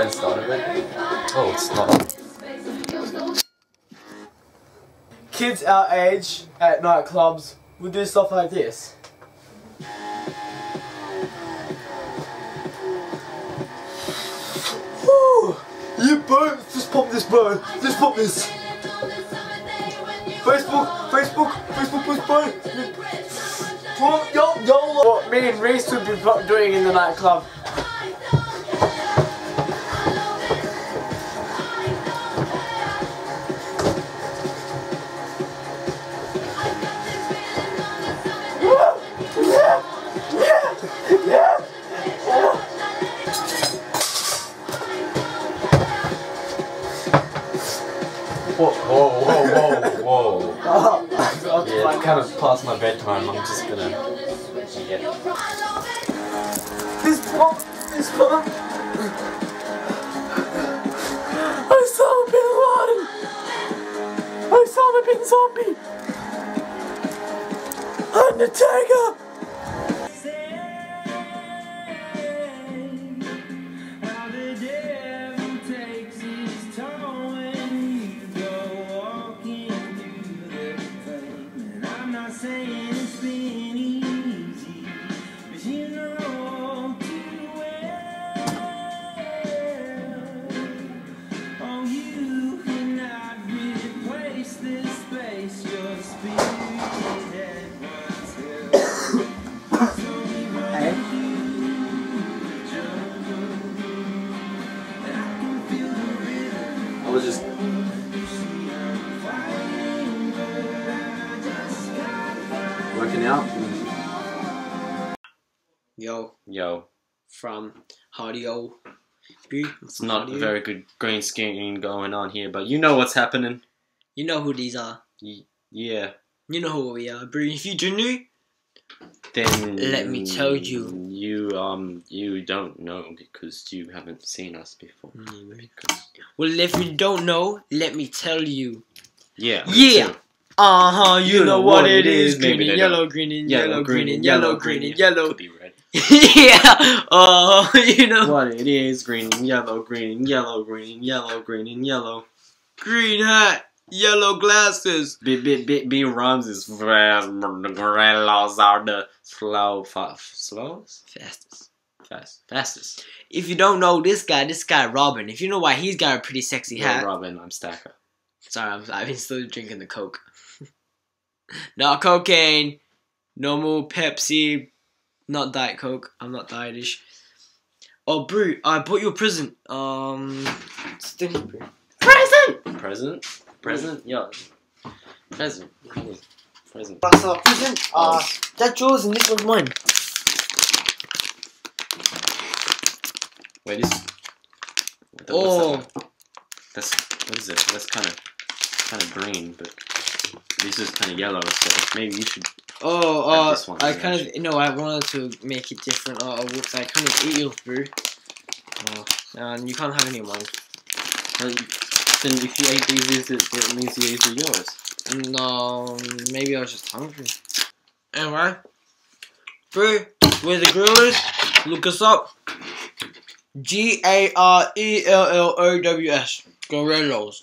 I started it. Oh, it's not. Kids our age at nightclubs will do stuff like this. Woo! Yeah, bro, just pop this, bro. Just pop this. Facebook, Facebook, Facebook, push, bro. Bro, yo, yo. What me and Reyce would be doing in the nightclub. Whoa, whoa, whoa, whoa, whoa. Oh, Yeah, it's kind of past my bedtime. I'm just gonna. Yeah. This pop, this pop. Osama bin Laden. Osama bin Zombie. Undertaker. Saying I was just. Working out. Yo, Yo, from Hardio. B. it's not a very good green screen going on here, but you know what's happening. You know who these are. Y- yeah. You know who we are, bro. If you do new, Then Let me tell you. You um you don't know because you haven't seen us before. Mm. Because well, if you don't know, let me tell you. yeah. Yeah. too. Uh huh. You, know, what it is. Green Maybe and yellow, green and yellow, green and yellow, green and yellow. Could be red. yeah. Uh, you know. What it is, green and yellow, green and yellow, green and yellow, green and yellow. Green hat, yellow glasses. B B B B rhymes is fast. Garellows are the slow, fast, slowest, Fastest. fast, fastest. If you don't know this guy, this guy Robin. If you know why he's got a pretty sexy You're hat. Robin, I'm Stacker. Sorry, I'm, I've been still drinking the Coke. not cocaine. Normal Pepsi. Not Diet Coke. I'm not dietish. Oh, Brew, I bought you a present. Um, still Brew. Present! Present, present, yeah, present, yeah. present. That's our present. Uh, that's yours and this was mine. Wait, this. what the- Oh. what's that? That's what is it? That's kind of kind of green, but this is kind of yellow. So maybe you should. Oh, Like uh, this one, I yeah. kind of, no, I wanted to make it different. Oh, whoops, I kind of ate your brew. Oh, and you can't have any of mine. Then if you ate these, it, means these are yours. No, maybe I was just hungry. Anyway, Brew, where the grill is, look us up. G A R E L L O W S. Garellows.